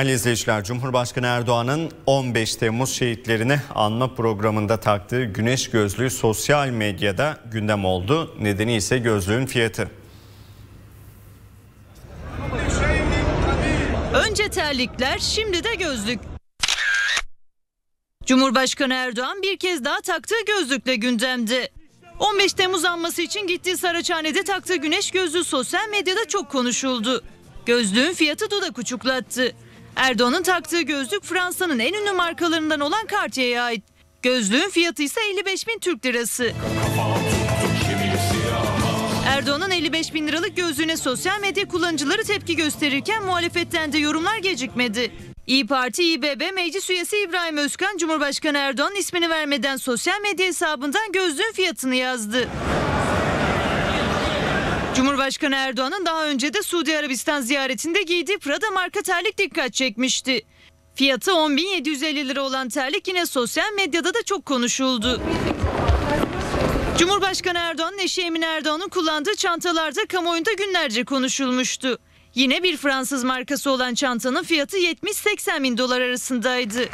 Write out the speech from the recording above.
Değerli izleyiciler, Cumhurbaşkanı Erdoğan'ın 15 Temmuz şehitlerini anma programında taktığı güneş gözlüğü sosyal medyada gündem oldu. Nedeni ise gözlüğün fiyatı. Önce terlikler, şimdi de gözlük. Cumhurbaşkanı Erdoğan bir kez daha taktığı gözlükle gündemde. 15 Temmuz anması için gittiği Saraçhane'de taktığı güneş gözlüğü sosyal medyada çok konuşuldu. Gözlüğün fiyatı dudak uçuklattı. Erdoğan'ın taktığı gözlük Fransa'nın en ünlü markalarından olan Cartier'e ait. Gözlüğün fiyatı ise 55 bin Türk lirası. Erdoğan'ın 55 bin liralık gözlüğüne sosyal medya kullanıcıları tepki gösterirken muhalefetten de yorumlar gecikmedi. İyi Parti İBB Meclis Üyesi İbrahim Özkan, Cumhurbaşkanı Erdoğan'ın ismini vermeden sosyal medya hesabından gözlüğün fiyatını yazdı. Cumhurbaşkanı Erdoğan'ın daha önce de Suudi Arabistan ziyaretinde giydiği Prada marka terlik dikkat çekmişti. Fiyatı 10.750 lira olan terlik yine sosyal medyada da çok konuşuldu. Cumhurbaşkanı Erdoğan'ın eşi Emine Erdoğan'ın kullandığı çantalarda kamuoyunda günlerce konuşulmuştu. Yine bir Fransız markası olan çantanın fiyatı 70-80 bin dolar arasındaydı.